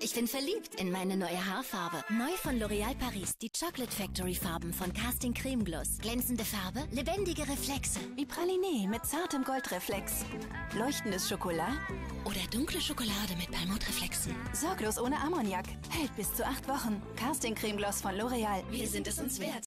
Ich bin verliebt in meine neue Haarfarbe. Neu von L'Oréal Paris. Die Chocolate Factory Farben von Casting Creme Gloss. Glänzende Farbe, lebendige Reflexe. Wie Pralinee mit zartem Goldreflex. Leuchtendes Schokolade. Oder dunkle Schokolade mit Palmutreflexen. Sorglos ohne Ammoniak. Hält bis zu acht Wochen. Casting Creme Gloss von L'Oréal. Wir sind es uns wert.